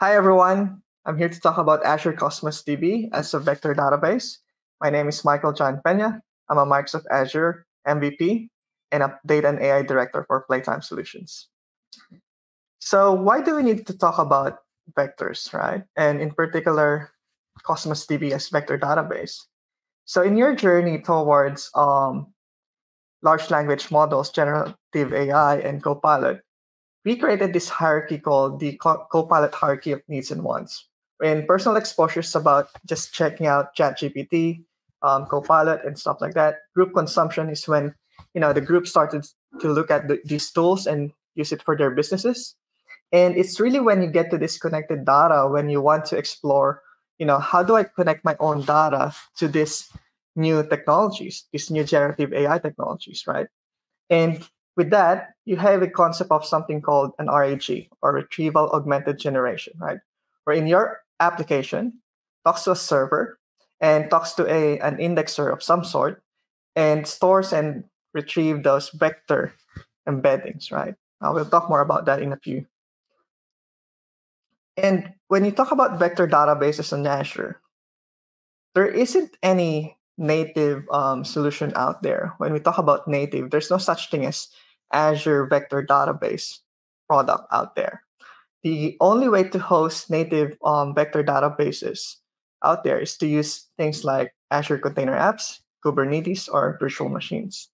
Hi, everyone. I'm here to talk about Azure Cosmos DB as a vector database. My name is Michael John Pena. I'm a Microsoft Azure MVP and a data and AI director for Playtime Solutions. So, why do we need to talk about vectors, right? And in particular, Cosmos DB as vector database. So, in your journey towards um, large language models, generative AI, and Copilot, we created this hierarchy called the Copilot hierarchy of needs and wants. In personal exposure is about just checking out ChatGPT, um, Copilot, and stuff like that. Group consumption is when you know the group started to look at the, these tools and use it for their businesses. And it's really when you get to disconnected data when you want to explore, you know, how do I connect my own data to this new technologies, these new generative AI technologies, right? And with that, you have a concept of something called an RAG or retrieval augmented generation, right? Where in your application talks to a server and talks to a an indexer of some sort and stores and retrieve those vector embeddings, right? Uh, we'll talk more about that in a few. And when you talk about vector databases in Azure, there isn't any native um, solution out there. When we talk about native, there's no such thing as Azure Vector Database product out there. The only way to host native um, vector databases out there is to use things like Azure Container Apps, Kubernetes, or virtual machines.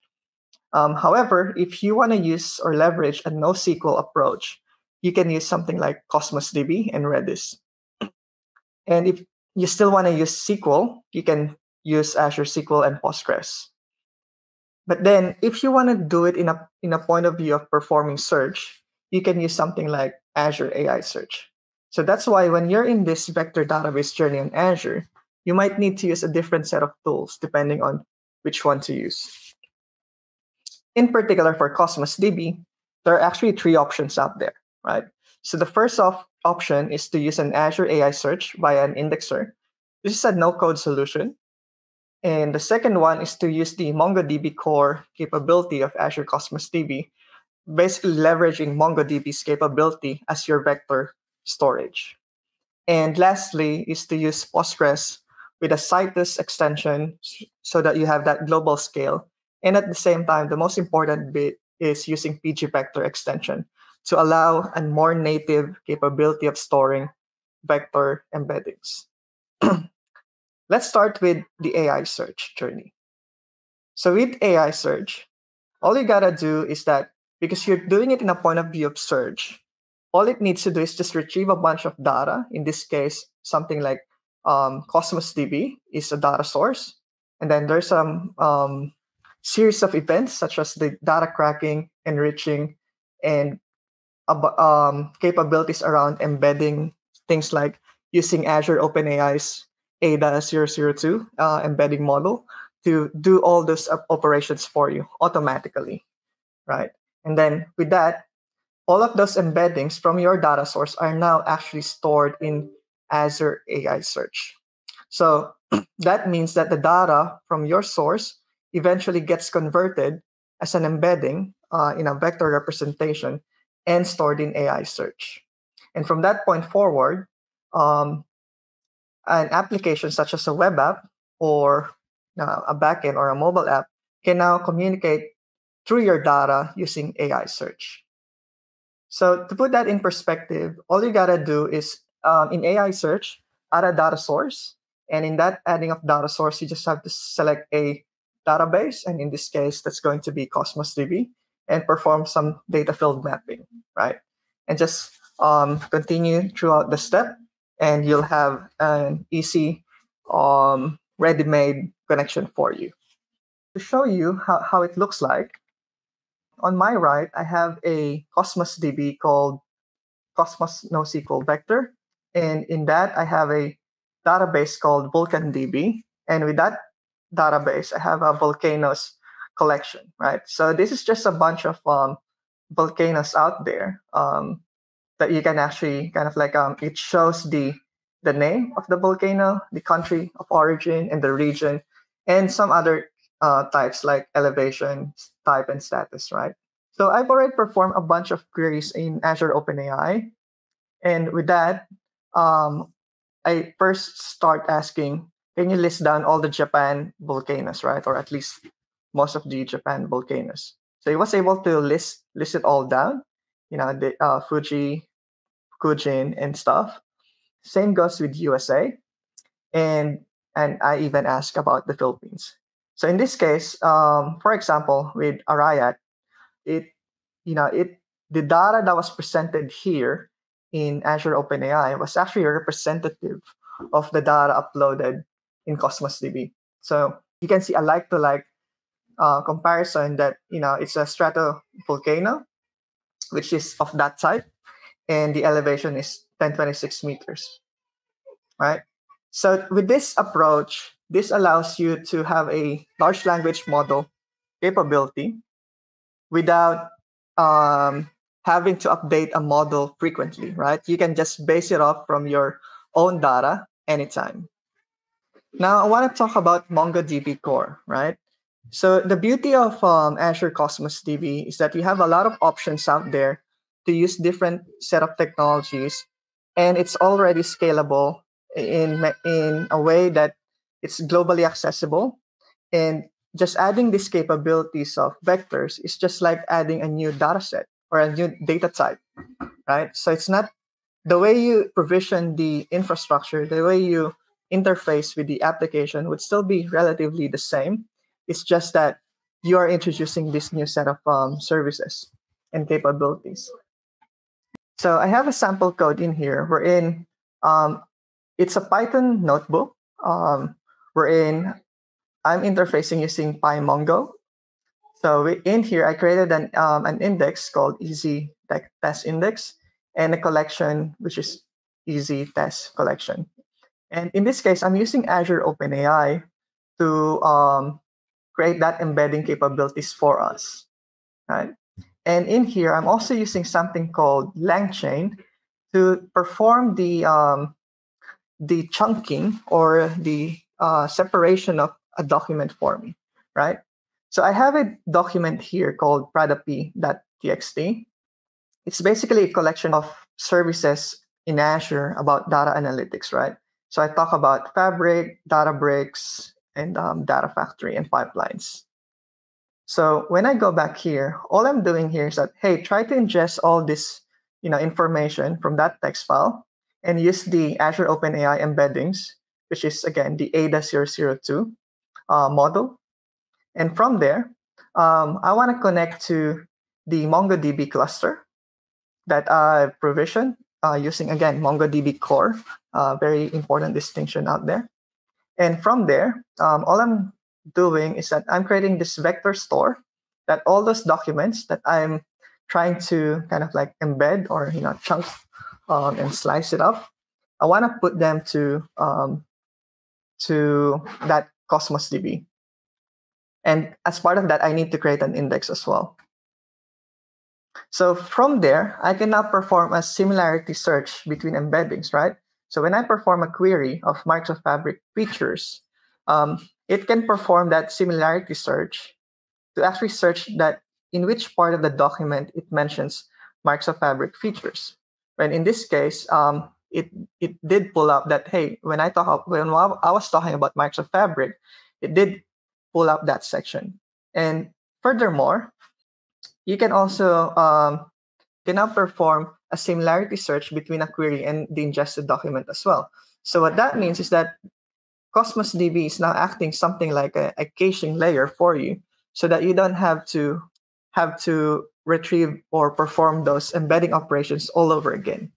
Um, however, if you want to use or leverage a NoSQL approach, you can use something like Cosmos DB and Redis. And if you still want to use SQL, you can use Azure SQL and Postgres. But then if you want to do it in a in a point of view of performing search, you can use something like Azure AI Search. So that's why when you're in this vector database journey on Azure, you might need to use a different set of tools depending on which one to use. In particular for Cosmos DB, there are actually three options out there, right? So the first op- option is to use an Azure AI search via an indexer. This is a no-code solution and the second one is to use the MongoDB core capability of Azure Cosmos DB, basically leveraging MongoDB's capability as your vector storage. And lastly is to use Postgres with a Citus extension so that you have that global scale. And at the same time, the most important bit is using PG vector extension to allow a more native capability of storing vector embeddings. Let's start with the AI search journey. So with AI search, all you gotta do is that because you're doing it in a point of view of search, all it needs to do is just retrieve a bunch of data. In this case, something like um, Cosmos DB is a data source. And then there's some um, series of events such as the data cracking, enriching, and um, capabilities around embedding things like using Azure OpenAI's ADA002 uh, embedding model to do all those operations for you automatically, right? And then with that, all of those embeddings from your data source are now actually stored in Azure AI Search. So that means that the data from your source eventually gets converted as an embedding uh, in a vector representation and stored in AI Search. And from that point forward, um, an application such as a web app or uh, a backend or a mobile app can now communicate through your data using AI search. So to put that in perspective, all you gotta do is um, in AI search, add a data source. And in that adding of data source, you just have to select a database. And in this case, that's going to be Cosmos DB and perform some data field mapping, right? And just um, continue throughout the step and you'll have an easy um, ready-made connection for you. To show you how, how it looks like, on my right, I have a Cosmos DB called Cosmos NoSQL Vector. And in that, I have a database called Vulkan DB. And with that database, I have a volcanoes collection, right? So this is just a bunch of um, volcanoes out there. Um, that you can actually kind of like um, it shows the the name of the volcano, the country of origin, and the region, and some other uh, types like elevation, type, and status, right? So I've already performed a bunch of queries in Azure OpenAI. And with that, um, I first start asking, can you list down all the Japan volcanoes, right? Or at least most of the Japan volcanoes. So he was able to list list it all down, you know, the uh, Fuji, Kujin, and stuff. Same goes with USA, and and I even asked about the Philippines. So in this case, um, for example, with Arayat, it you know it the data that was presented here in Azure OpenAI was actually a representative of the data uploaded in Cosmos DB. So you can see a like-to-like uh, comparison that you know it's a stratovolcano, which is of that type, and the elevation is 1026 meters. Right. So with this approach, this allows you to have a large language model capability without um, having to update a model frequently, right? You can just base it off from your own data anytime. Now, I want to talk about MongoDB Core, right? So the beauty of um, Azure Cosmos DB is that you have a lot of options out there to use different set of technologies, and it's already scalable in in a way that it's globally accessible. And just adding these capabilities of vectors is just like adding a new data set or a new data type, right? So it's not the way you provision the infrastructure, the way you interface with the application would still be relatively the same. It's just that you are introducing this new set of um, services and capabilities. So I have a sample code in here wherein um, it's a Python notebook um, wherein I'm interfacing using PyMongo so in here, I created an, um, an index called Easy Test Index and a collection, which is Easy Test Collection. And in this case, I'm using Azure OpenAI to um, create that embedding capabilities for us, right? And in here, I'm also using something called LangChain to perform the um, the chunking or the uh, separation of a document for me, right? So I have a document here called pradap.txt. It's basically a collection of services in Azure about data analytics, right? So I talk about Fabric, Databricks, and um, Data Factory and pipelines. So when I go back here, all I'm doing here is that, hey, try to ingest all this you know, information from that text file and use the Azure OpenAI embeddings, which is, again, the ADA002 uh, model and from there, um, I want to connect to the MongoDB cluster that I provision uh, using, again, MongoDB core, uh, very important distinction out there. And from there, um, all I'm doing is that I'm creating this vector store that all those documents that I'm trying to kind of like embed or you know chunk um, and slice it up, I want to put them to um, to that Cosmos DB. And as part of that, I need to create an index as well. So from there, I can now perform a similarity search between embeddings, right? So when I perform a query of Microsoft Fabric features, um, it can perform that similarity search to actually search that in which part of the document it mentions Microsoft Fabric features. And in this case, um, it it did pull up that hey, when I talk when I was talking about Microsoft Fabric, it did pull up that section. And furthermore, you can also um, can now perform a similarity search between a query and the ingested document as well. So what that means is that Cosmos DB is now acting something like a, a caching layer for you, so that you don't have to have to retrieve or perform those embedding operations all over again.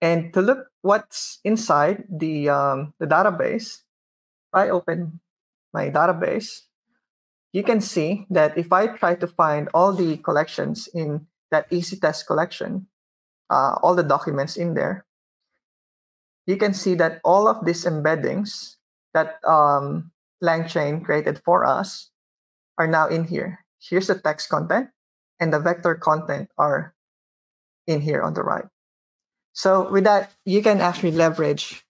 And to look what's inside the um, the database, I open my database, you can see that if I try to find all the collections in that easy test collection, uh, all the documents in there, you can see that all of these embeddings that um, LangChain created for us are now in here. Here's the text content, and the vector content are in here on the right. So with that, you can actually leverage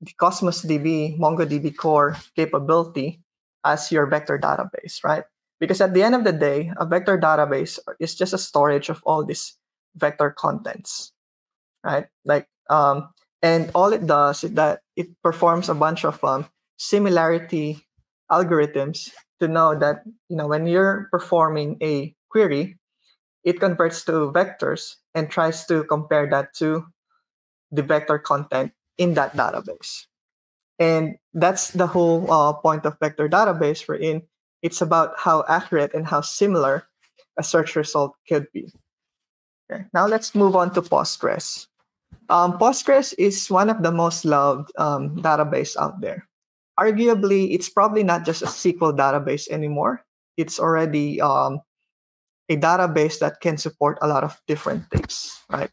the Cosmos DB, MongoDB core capability as your vector database, right? Because at the end of the day, a vector database is just a storage of all these vector contents, right? Like Um, and all it does is that it performs a bunch of um, similarity algorithms to know that you know when you're performing a query, it converts to vectors and tries to compare that to the vector content in that database. And that's the whole uh, point of vector database wherein it's about how accurate and how similar a search result could be. Okay, now let's move on to Postgres. Um, Postgres is one of the most loved um, database out there. Arguably, it's probably not just a SQL database anymore. It's already um, a database that can support a lot of different things, right?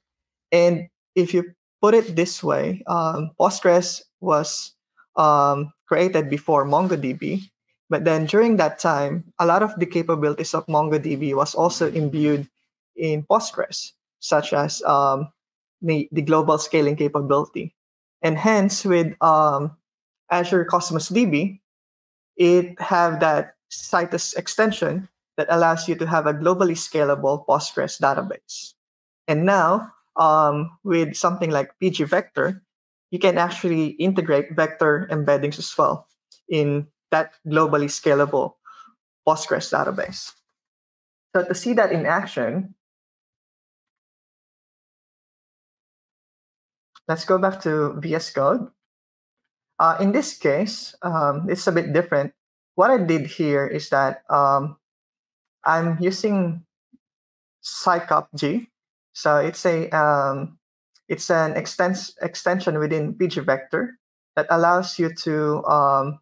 And if you put it this way, um, Postgres was um, created before MongoDB, but then during that time, a lot of the capabilities of MongoDB was also imbued in Postgres, such as um, the, the global scaling capability. And hence, with um, Azure Cosmos DB, it have that Citus extension that allows you to have a globally scalable Postgres database. And now, um, with something like PG Vector, you can actually integrate vector embeddings as well in that globally scalable Postgres database. So to see that in action, let's go back to VS Code. Uh, in this case, um, it's a bit different. What I did here is that um, I'm using G. So it's a um, it's an extens- extension within pgvector that allows you to um,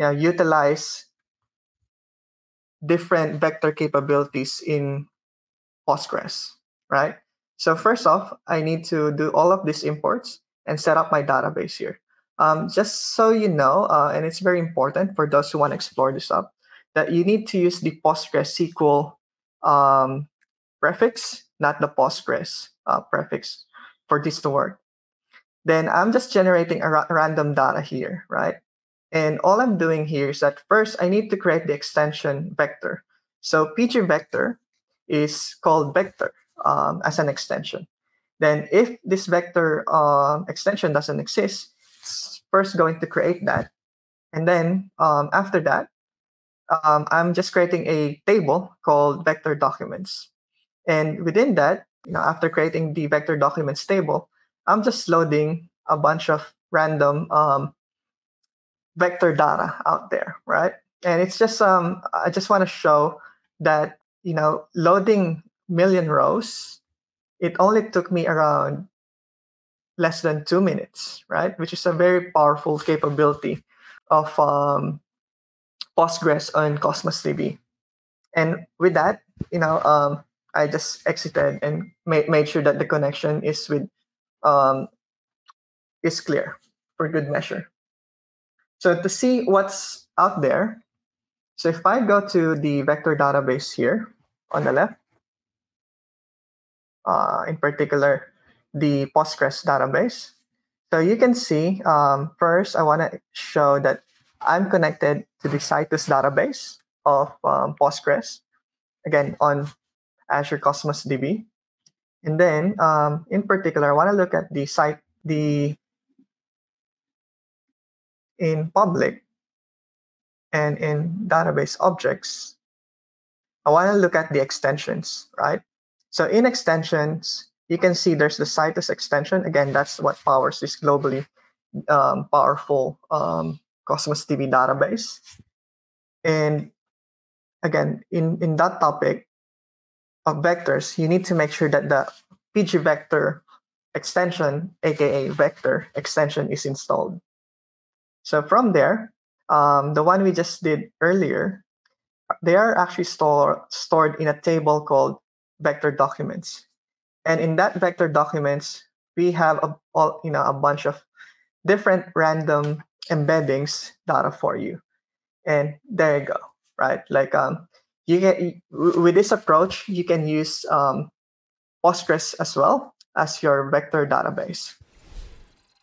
you know, utilize different vector capabilities in Postgres, right? So first off, I need to do all of these imports and set up my database here. Um, just so you know, uh, and it's very important for those who want to explore this up, that you need to use the PostgreSQL um, prefix, not the Postgres uh, prefix for this to work. Then I'm just generating a ra- random data here, right? And all I'm doing here is that first I need to create the extension vector. So PG vector is called vector um, as an extension. Then if this vector uh, extension doesn't exist, it's first going to create that. And then um, after that, um, I'm just creating a table called vector documents. And within that, you know, after creating the vector documents table, I'm just loading a bunch of random um, vector data out there, right? And it's just um, I just want to show that you know loading million rows, it only took me around less than two minutes, right? Which is a very powerful capability of um, Postgres on Cosmos DB. And with that, you know, um, I just exited and made, made sure that the connection is with um, is clear for good measure. So to see what's out there, so if I go to the vector database here on the left, uh, in particular the Postgres database, so you can see um, first I want to show that I'm connected to the Citus database of um, Postgres, again on Azure Cosmos DB. And then, um, in particular, I want to look at the site, the in public and in database objects. I want to look at the extensions, right? So in extensions, you can see there's the Citus extension. Again, that's what powers this globally um, powerful um, Cosmos DB database. And again, in, in that topic of vectors, you need to make sure that the PG vector extension, aka vector extension, is installed. So from there, um, the one we just did earlier, they are actually store, stored in a table called vector documents. And in that vector documents, we have a, all, you know, a bunch of different random embeddings data for you. And there you go, right? Like um, you can, with this approach, you can use um, Postgres as well as your vector database.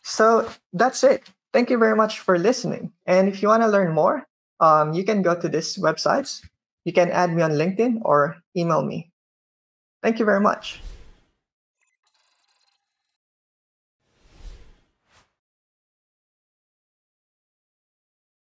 So that's it. Thank you very much for listening. And if you want to learn more, um, you can go to these websites. You can add me on LinkedIn or email me. Thank you very much.